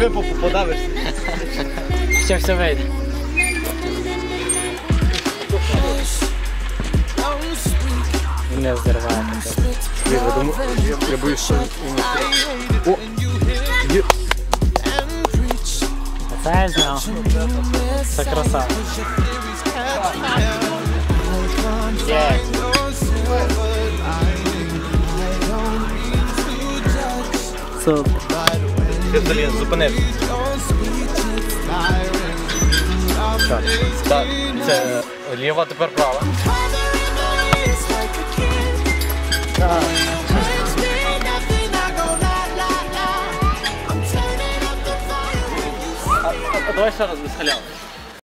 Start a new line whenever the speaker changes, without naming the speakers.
Випав подавишся.
Ще все вийде. Не здороває.
Я боюсь, що О!
Це я знав. Це краса. Супер.
Ти зупинився. Так, так, це ліва, тепер права.
А давай ще раз без халяви.